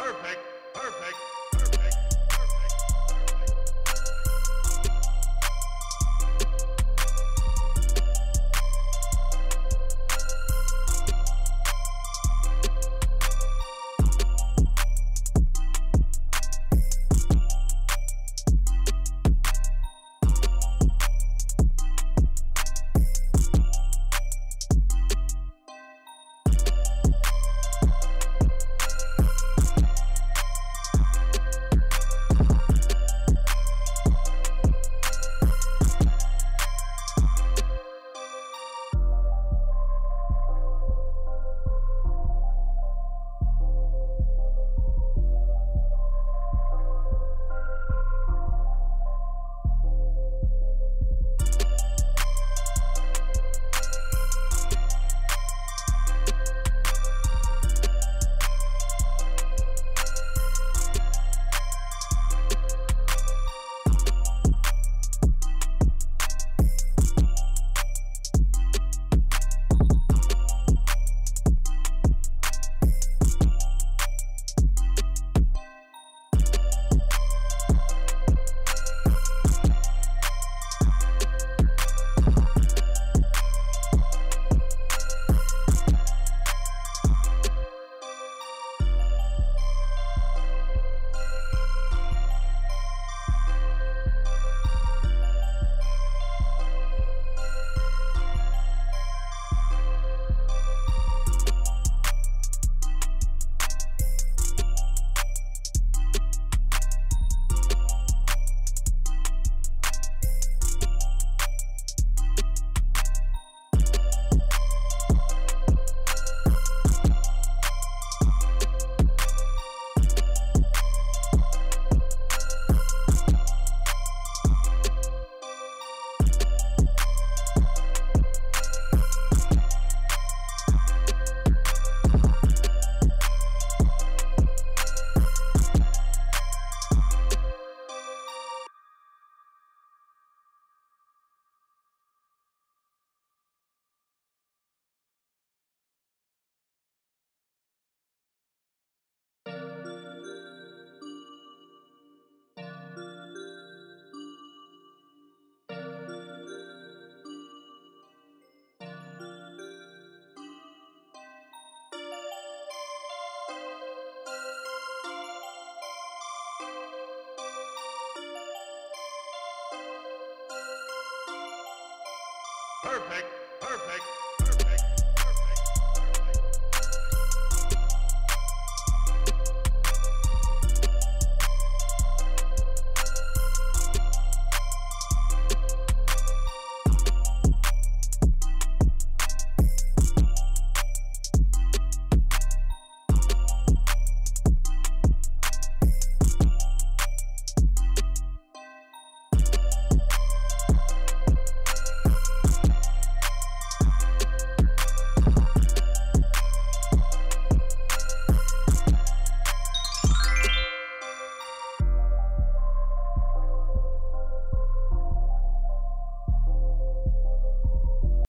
Perfect. Perfect. Perfect. Perfect.